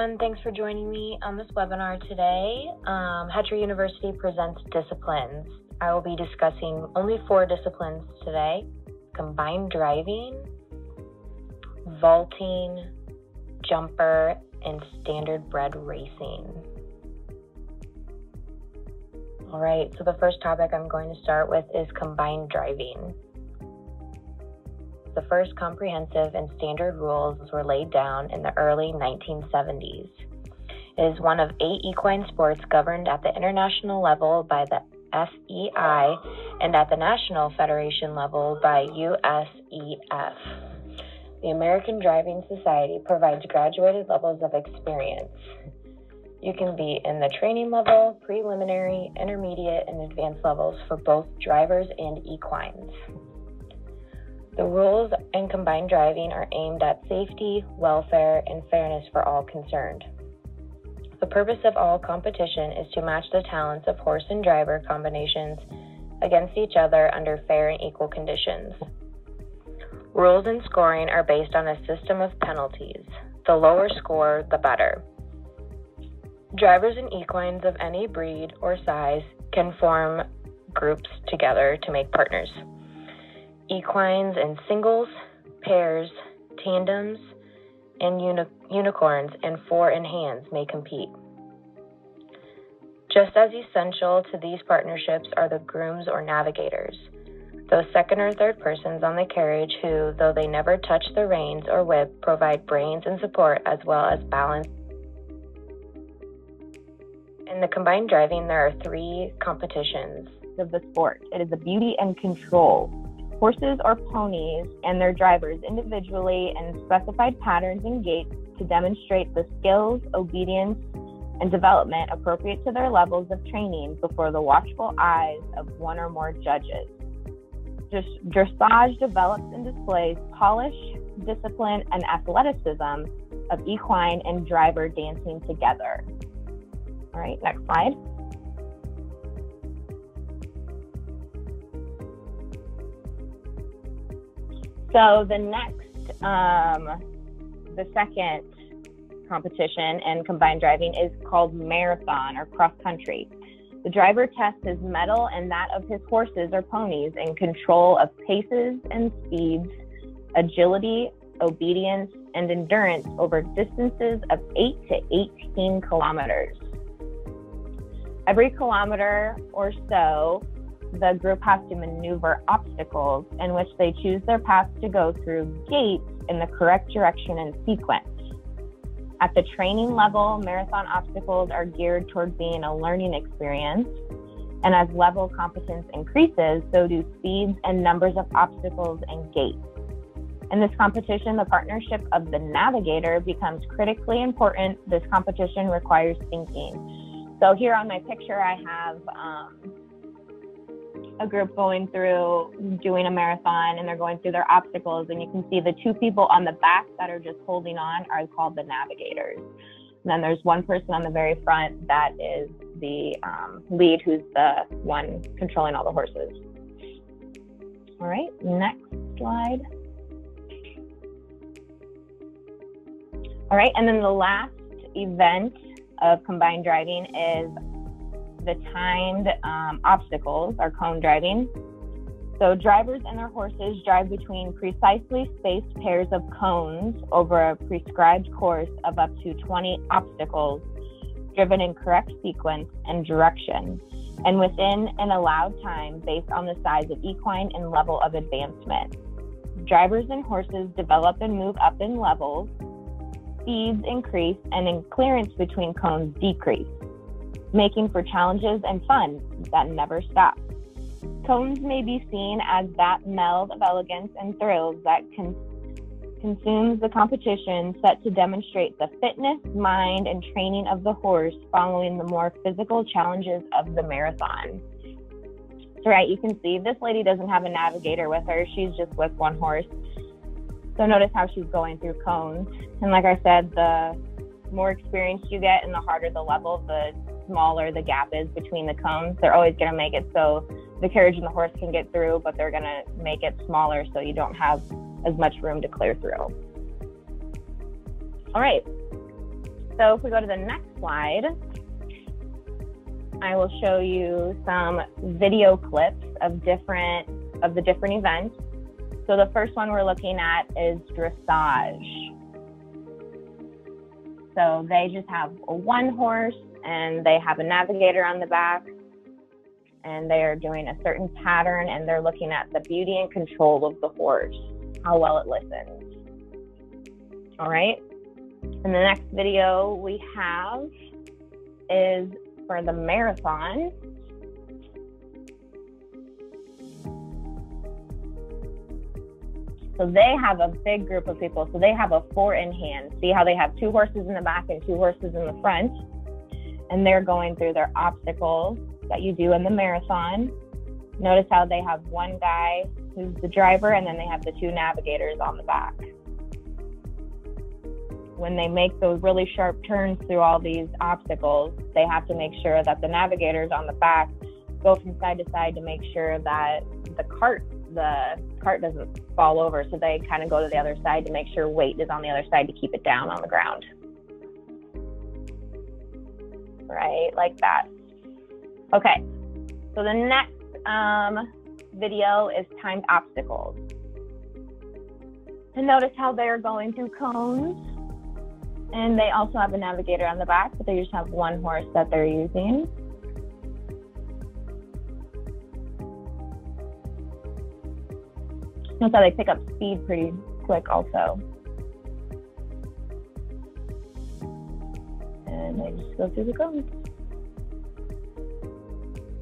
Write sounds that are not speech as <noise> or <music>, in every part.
Everyone. Thanks for joining me on this webinar today. Um, Hetra University presents disciplines. I will be discussing only four disciplines today combined driving, vaulting, jumper, and standardbred racing. All right, so the first topic I'm going to start with is combined driving. The first comprehensive and standard rules were laid down in the early 1970s. It is one of eight equine sports governed at the international level by the FEI and at the national federation level by USEF. The American Driving Society provides graduated levels of experience. You can be in the training level, preliminary, intermediate, and advanced levels for both drivers and equines. The rules in combined driving are aimed at safety, welfare, and fairness for all concerned. The purpose of all competition is to match the talents of horse and driver combinations against each other under fair and equal conditions. Rules and scoring are based on a system of penalties. The lower score, the better. Drivers and equines of any breed or size can form groups together to make partners. Equines in singles, pairs, tandems, and uni- unicorns and four in hands may compete. Just as essential to these partnerships are the grooms or navigators, those second or third persons on the carriage who, though they never touch the reins or whip, provide brains and support as well as balance. In the combined driving, there are three competitions of the sport. It is a beauty and control horses or ponies and their drivers individually in specified patterns and gaits to demonstrate the skills, obedience, and development appropriate to their levels of training before the watchful eyes of one or more judges. Dressage develops and displays polish, discipline, and athleticism of equine and driver dancing together. All right, next slide. So the next, um, the second competition in combined driving is called marathon or cross country. The driver tests his mettle and that of his horses or ponies in control of paces and speeds, agility, obedience, and endurance over distances of 8 to 18 kilometers. Every kilometer or so, the group has to maneuver obstacles in which they choose their path to go through gates in the correct direction and sequence. At the training level, marathon obstacles are geared toward being a learning experience. And as level competence increases, so do speeds and numbers of obstacles and gates. In this competition, the partnership of the navigator becomes critically important. This competition requires thinking. So here on my picture, I have um, a group going through doing a marathon and they're going through their obstacles and you can see the two people on the back that are just holding on are called the navigators. And then there's one person on the very front that is the um, lead who's the one controlling all the horses. All right next slide. All right and then the last event of combined driving is the timed um, obstacles are cone driving. So drivers and their horses drive between precisely spaced pairs of cones over a prescribed course of up to 20 obstacles driven in correct sequence and direction and within an allowed time based on the size of equine and level of advancement. Drivers and horses develop and move up in levels, speeds increase, and in clearance between cones decrease making for challenges and fun that never stop. Cones may be seen as that meld of elegance and thrills that con- consumes the competition set to demonstrate the fitness, mind, and training of the horse following the more physical challenges of the marathon. So, right, you can see this lady doesn't have a navigator with her, she's just with one horse. So, notice how she's going through cones. And, like I said, the more experience you get and the harder the level, the smaller the gap is between the cones. They're always going to make it so the carriage and the horse can get through, but they're going to make it smaller so you don't have as much room to clear through. All right. So if we go to the next slide, I will show you some video clips of different of the different events. So the first one we're looking at is dressage. So they just have a one horse and they have a navigator on the back and they are doing a certain pattern and they're looking at the beauty and control of the horse, how well it listens. All right. And the next video we have is for the marathon. So they have a big group of people. So they have a four in hand. See how they have two horses in the back and two horses in the front? And they're going through their obstacles that you do in the marathon. Notice how they have one guy who's the driver and then they have the two navigators on the back. When they make those really sharp turns through all these obstacles, they have to make sure that the navigators on the back go from side to side to make sure that the cart the cart doesn't fall over. So they kind of go to the other side to make sure weight is on the other side to keep it down on the ground. Right, like that. Okay, so the next um, video is timed obstacles. And notice how they're going through cones. And they also have a navigator on the back, but they just have one horse that they're using. Notice how they pick up speed pretty quick also. They just go through the cones.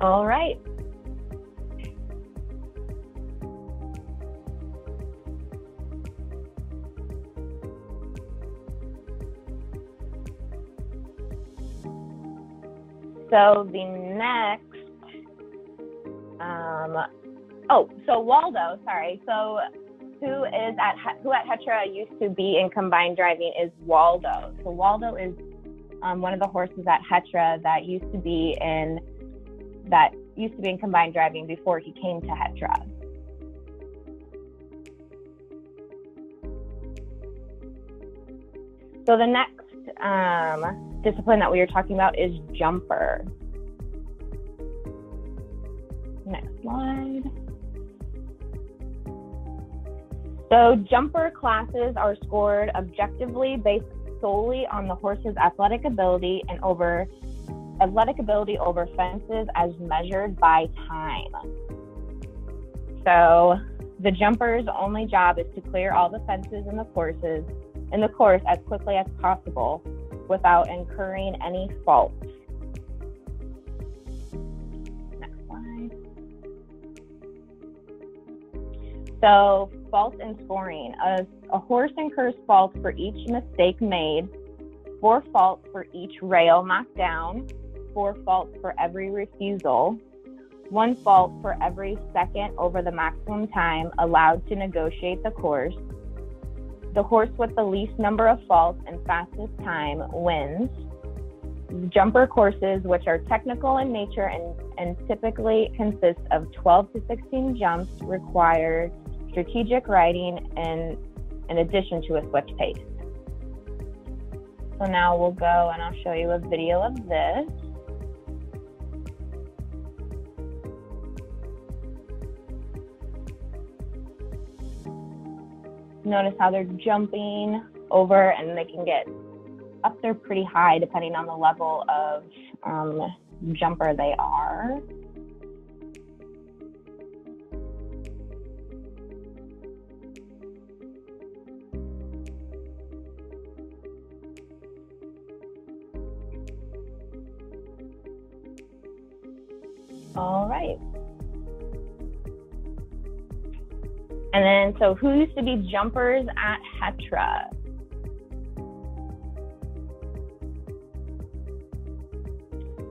All right. So the next, um, oh, so Waldo, sorry. So who is at who at Hetra used to be in combined driving is Waldo. So Waldo is um, one of the horses at Hetra that used to be in that used to be in combined driving before he came to Hetra. So the next um, discipline that we were talking about is jumper. Next slide. So jumper classes are scored objectively based solely on the horse's athletic ability and over athletic ability over fences as measured by time. So the jumper's only job is to clear all the fences in the courses in the course as quickly as possible without incurring any faults. Next slide. So faults in scoring. A, a horse incurs faults for each mistake made, four faults for each rail knocked down, four faults for every refusal, one fault for every second over the maximum time allowed to negotiate the course. The horse with the least number of faults and fastest time wins. Jumper courses, which are technical in nature and, and typically consist of 12 to 16 jumps, require strategic riding and in addition to a swift pace. So now we'll go and I'll show you a video of this. Notice how they're jumping over and they can get up there pretty high depending on the level of um, jumper they are. All right. And then, so who used to be jumpers at Hetra?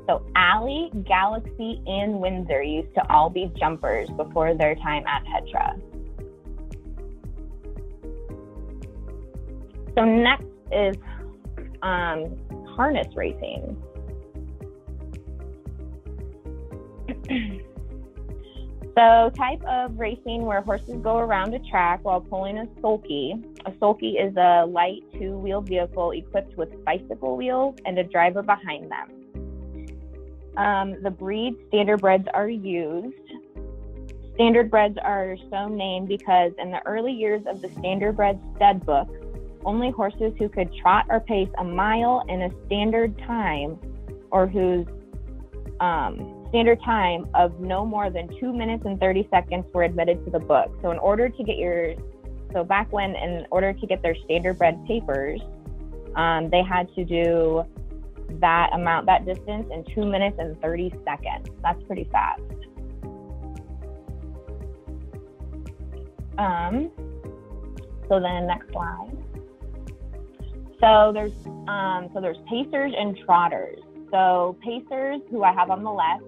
So Alley, Galaxy, and Windsor used to all be jumpers before their time at Hetra. So next is um, harness racing. <clears throat> So, type of racing where horses go around a track while pulling a sulky. A sulky is a light two wheel vehicle equipped with bicycle wheels and a driver behind them. Um, the breed standardbreds are used. Standardbreds are so named because in the early years of the standardbred stud book, only horses who could trot or pace a mile in a standard time or whose um, standard time of no more than two minutes and 30 seconds were admitted to the book. So, in order to get your, so back when, in order to get their standardbred papers, um, they had to do that amount, that distance in two minutes and 30 seconds. That's pretty fast. Um, so then next slide. So there's um, so there's pacers and trotters. So pacers, who I have on the left,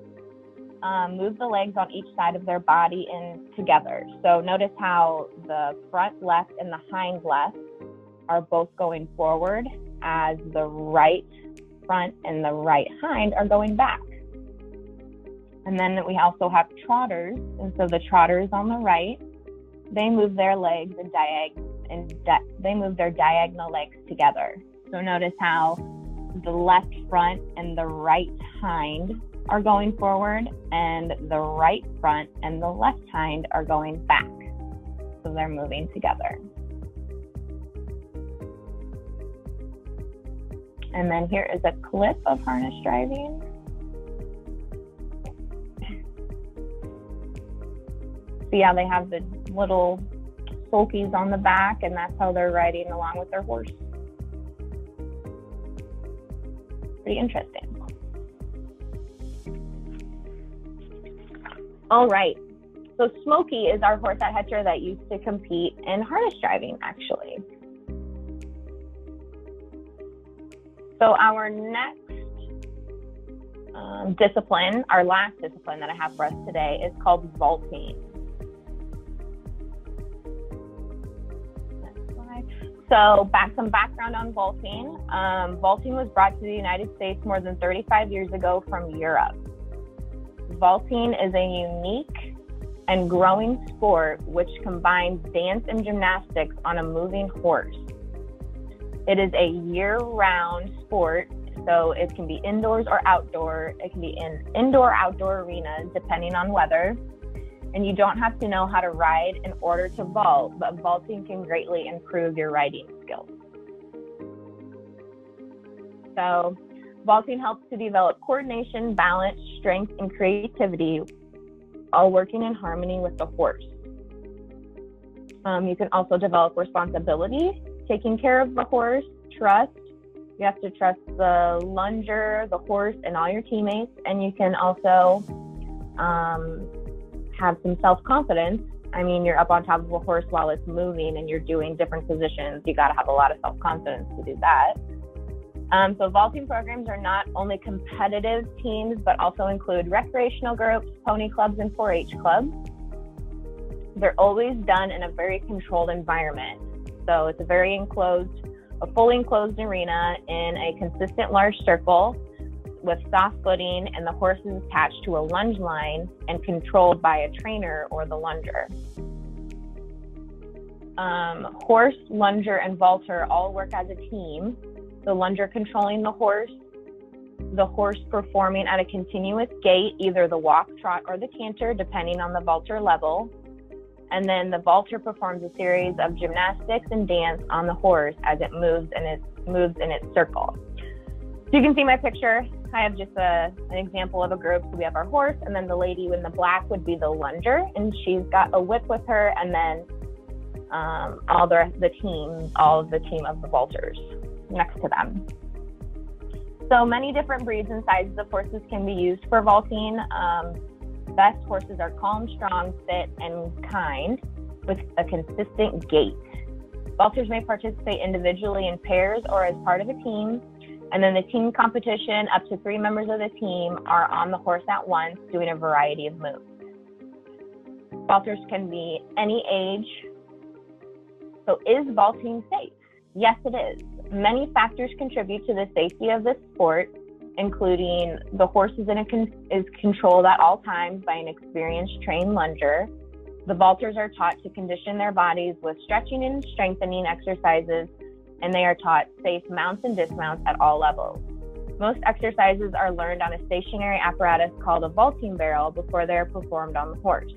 um, move the legs on each side of their body in together. So notice how the front left and the hind left are both going forward as the right front and the right hind are going back. And then we also have trotters. And so the trotters on the right, they move their legs and diag and di- they move their diagonal legs together. So notice how the left front and the right hind are going forward, and the right front and the left hind are going back. So they're moving together. And then here is a clip of harness driving. See how they have the little sulkies on the back, and that's how they're riding along with their horse. Pretty interesting. All right. So Smokey is our horse at Hetra that used to compete in harness driving, actually. So our next um, discipline, our last discipline that I have for us today, is called vaulting. So, back some background on vaulting. Um, vaulting was brought to the United States more than 35 years ago from Europe. Vaulting is a unique and growing sport which combines dance and gymnastics on a moving horse. It is a year round sport, so it can be indoors or outdoor. It can be in indoor outdoor arenas depending on weather and you don't have to know how to ride in order to vault, but vaulting can greatly improve your riding skills. So, vaulting helps to develop coordination, balance, strength, and creativity, all working in harmony with the horse. Um, you can also develop responsibility, taking care of the horse, trust. You have to trust the lunger, the horse, and all your teammates. And you can also um, have some self confidence. I mean, you're up on top of a horse while it's moving and you're doing different positions. You got to have a lot of self confidence to do that. Um, so, vaulting programs are not only competitive teams, but also include recreational groups, pony clubs, and 4 H clubs. They're always done in a very controlled environment. So, it's a very enclosed, a fully enclosed arena in a consistent large circle with soft footing and the horse is attached to a lunge line and controlled by a trainer or the lunger. Um, horse, lunger, and vaulter all work as a team. The lunger controlling the horse, the horse performing at a continuous gait, either the walk, trot, or the canter, depending on the vaulter level. And then the vaulter performs a series of gymnastics and dance on the horse as it moves and it moves in its circle. So you can see my picture. I have just a, an example of a group. So we have our horse, and then the lady in the black would be the lunger, and she's got a whip with her, and then um, all the rest of the team, all of the team of the vaulters next to them. So many different breeds and sizes of horses can be used for vaulting. Um, best horses are calm, strong, fit, and kind with a consistent gait. Vaulters may participate individually in pairs or as part of a team. And then the team competition, up to three members of the team are on the horse at once doing a variety of moves. Vaulters can be any age. So, is vaulting safe? Yes, it is. Many factors contribute to the safety of this sport, including the horse is, con- is controlled at all times by an experienced trained lunger. The vaulters are taught to condition their bodies with stretching and strengthening exercises, and they are taught safe mounts and dismounts at all levels. Most exercises are learned on a stationary apparatus called a vaulting barrel before they're performed on the horse.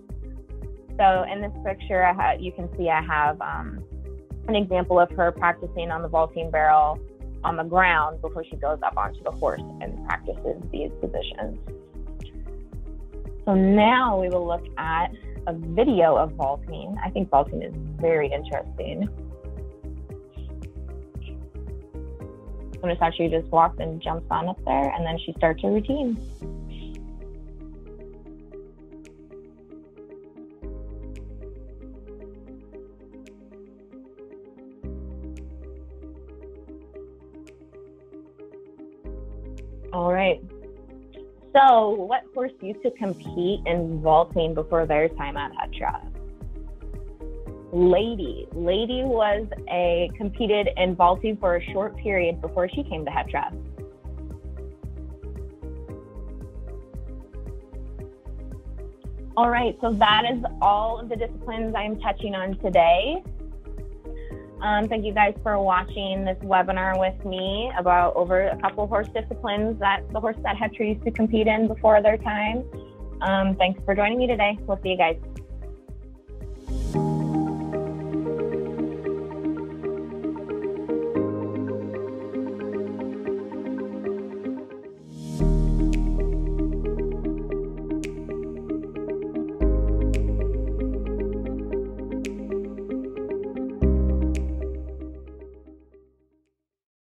So in this picture, ha- you can see I have um, an example of her practicing on the vaulting barrel on the ground before she goes up onto the horse and practices these positions. So now we will look at a video of vaulting. I think vaulting is very interesting. When actually just walks and jumps on up there, and then she starts her routine. All right. So, what horse used to compete in vaulting before their time at Hetra? Lady. Lady was a competed in vaulting for a short period before she came to Hetra. All right, so that is all of the disciplines I'm touching on today. Um, thank you guys for watching this webinar with me about over a couple horse disciplines that the horse that Hetra used to compete in before their time. Um, thanks for joining me today. We'll see you guys.